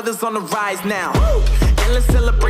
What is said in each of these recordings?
Brothers on the rise now. Endless celebrations all in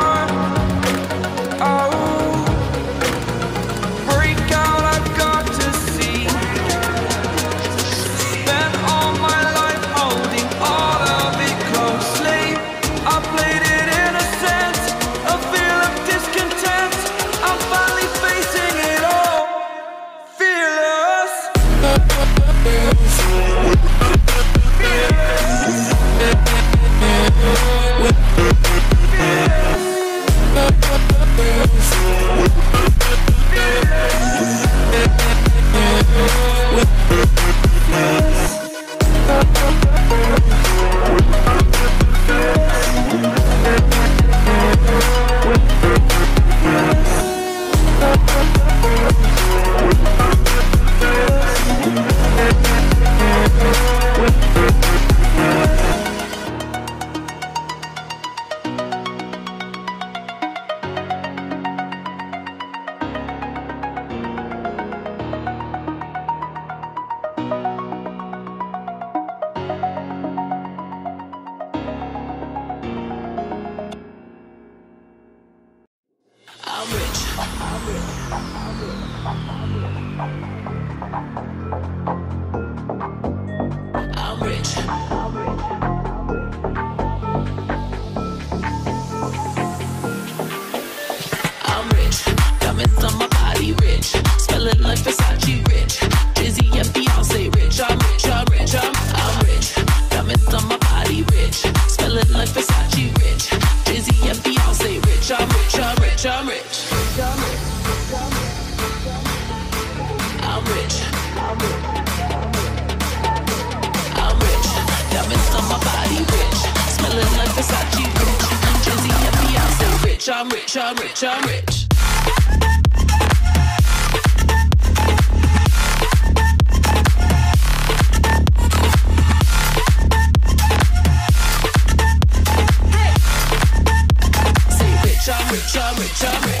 了。I'm rich, I'm rich, I'm rich. Hey. Say I'm rich, I'm rich.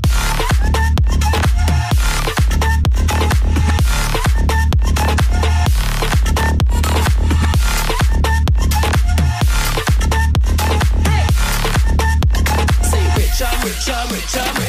Chubby, chubby.